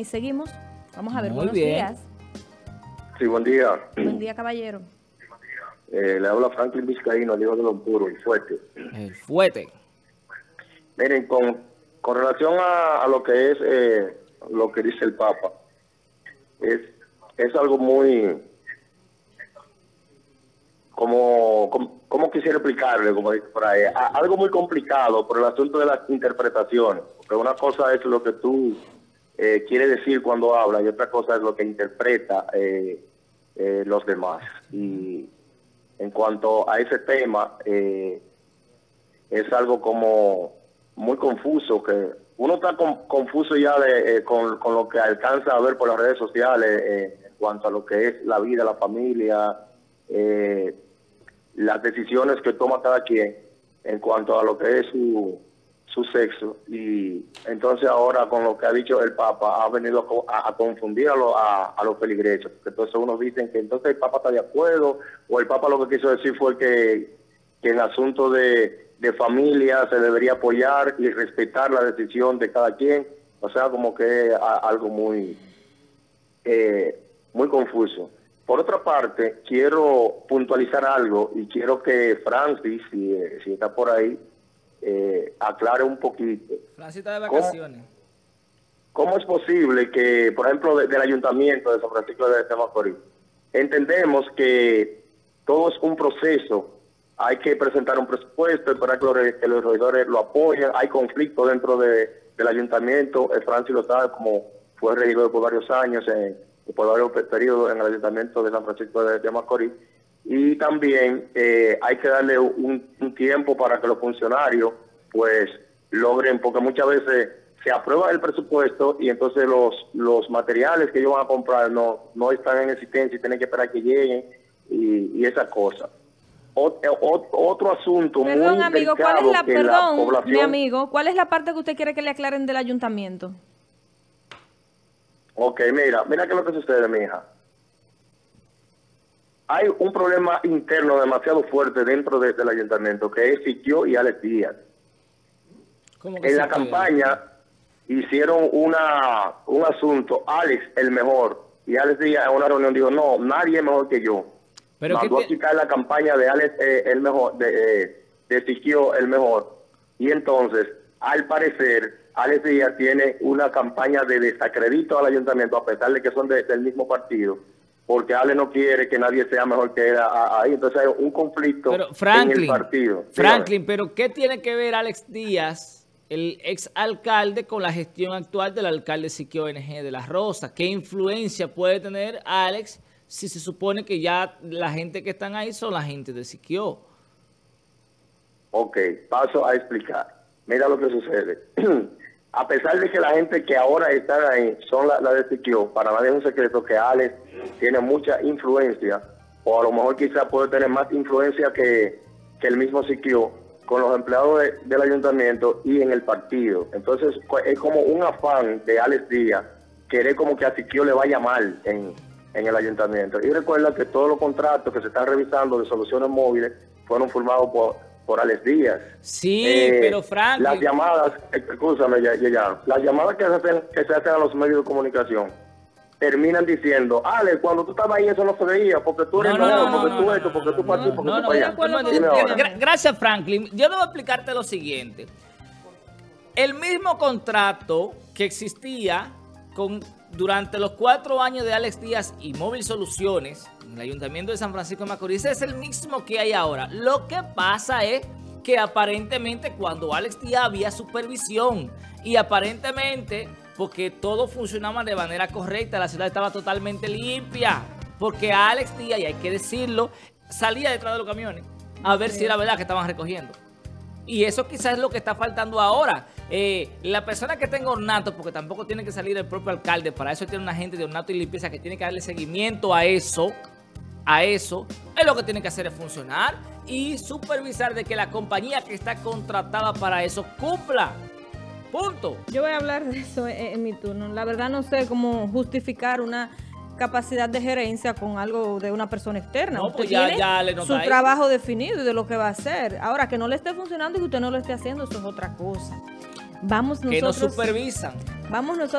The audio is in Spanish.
Y seguimos. Vamos a ver, Muy buenos bien. días. Sí, buen día. Buen día, caballero. Eh, le habla Franklin Vizcaíno, el hijo de Don Puro, el fuerte. El fuete. Miren, con, con relación a, a lo que es eh, lo que dice el Papa, es, es algo muy, como, como, como quisiera explicarle, como dice por ahí, A- algo muy complicado por el asunto de las interpretaciones, porque una cosa es lo que tú eh, quieres decir cuando hablas y otra cosa es lo que interpreta eh, eh, los demás. Y en cuanto a ese tema, eh, es algo como muy confuso, que uno está con- confuso ya de, eh, con, con lo que alcanza a ver por las redes sociales eh, en cuanto a lo que es la vida, la familia, las decisiones que toma cada quien en cuanto a lo que es su sexo. Y entonces ahora con lo que ha dicho el Papa ha venido a, co- a- a confundir a, lo- a, los feligreses, porque entonces unos dicen que entonces el Papa está de acuerdo, o el Papa lo que quiso decir fue que que en asuntos de, familia se debería apoyar y respetar la decisión de cada quien. O sea, como que es algo muy, eh, muy confuso. Por otra parte, quiero puntualizar algo y quiero que Francis, si está por ahí, eh, aclare un poquito. Francis está de vacaciones. ¿Cómo es posible que, por ejemplo, de- del ayuntamiento de San Francisco de, Macorís, entendemos que todo es un proceso, hay que presentar un presupuesto, esperar que los, que los regidores lo apoyen, hay conflicto dentro de- del ayuntamiento, eh, Francis lo sabe, como fue regidor por varios años, en, por varios pe- periodos en el ayuntamiento de San Francisco de, de Macorís, y también eh, hay que darle un, un tiempo para que los funcionarios pues logren, porque muchas veces se aprueba el presupuesto y entonces los los materiales que ellos van a comprar no no están en existencia y tienen que esperar que lleguen y, y esas cosas. Ot- eh, ot- otro asunto Perdón, muy amigo, ¿cuál es la, perdón, mi población... amigo, cuál es la parte que usted quiere que le aclaren del ayuntamiento? Ok, mira, mira qué es lo que sucede, mi hija. Hay un problema interno demasiado fuerte dentro de- del ayuntamiento que es Siquio y Alex Díaz. ¿Cómo que En la campaña hicieron una un asunto, Alex el mejor, y Alex Díaz en una reunión dijo, no, nadie es mejor que yo. Pero Mandó ¿qué a quitar la campaña de Alex eh, el mejor, de, eh, de Siquio el mejor. Y entonces, al parecer, Alex Díaz tiene una campaña de desacredito al ayuntamiento, a pesar de que son de- del mismo partido, porque Alex no quiere que nadie sea mejor que él ahí. Entonces hay un conflicto Pero en el Franklin, partido. Franklin, pero ¿qué tiene que ver Alex Díaz, el ex alcalde, con la gestión actual del alcalde Siquio ONG de La Rosa? ¿Qué influencia puede tener Alex si se supone que ya la gente que están ahí son la gente de Siquio? Ok, paso a explicar. Mira lo que sucede. a pesar de que la gente que ahora están ahí son la, la de Siquio, para nadie es un secreto que Alex tiene mucha influencia, o a lo mejor quizás puede tener más influencia que, que el mismo Siquio con los empleados de- del ayuntamiento y en el partido. Entonces es como un afán de Alex Díaz querer como que a Siquio le vaya mal en, en el ayuntamiento. Y recuerda que todos los contratos que se están revisando de soluciones móviles fueron firmados por, por Alex Díaz. Sí, Eh, pero Franklin... Las llamadas, escúchame, ya, ya, las llamadas que se, hacen, que se hacen a los medios de comunicación terminan diciendo, Ale, cuando tú estabas ahí eso no se veía, porque tú eres No, no, no, porque no, tú no, esto, porque tú porque tú para allá. gracias, Franklin. Yo debo explicarte lo siguiente. El mismo contrato que existía con, durante los cuatro años de Alex Díaz y Móvil Soluciones en el Ayuntamiento de San Francisco de Macorís es el mismo que hay ahora. Lo que pasa es que aparentemente cuando Alex Díaz había supervisión y aparentemente porque todo funcionaba de manera correcta, la ciudad estaba totalmente limpia, porque Alex Díaz, y hay que decirlo, salía detrás de los camiones a ver si era verdad que estaban recogiendo. Y eso quizás es lo que está faltando ahora. Eh, la persona que tenga ornato, porque tampoco tiene que salir el propio alcalde, para eso tiene una gente de ornato y limpieza que tiene que darle seguimiento a eso, a eso, es lo que tiene que hacer es funcionar y supervisar de que la compañía que está contratada para eso cumpla. Punto. Yo voy a hablar de eso en, en mi turno. La verdad no sé cómo justificar una capacidad de gerencia con algo de una persona externa. No, usted pues ya- tiene ya le su trabajo definido y de lo que va a hacer. Ahora, que no le esté funcionando y que usted no lo esté haciendo, eso es otra cosa. Vamos Que no nosotros, supervisan. vamos nosotros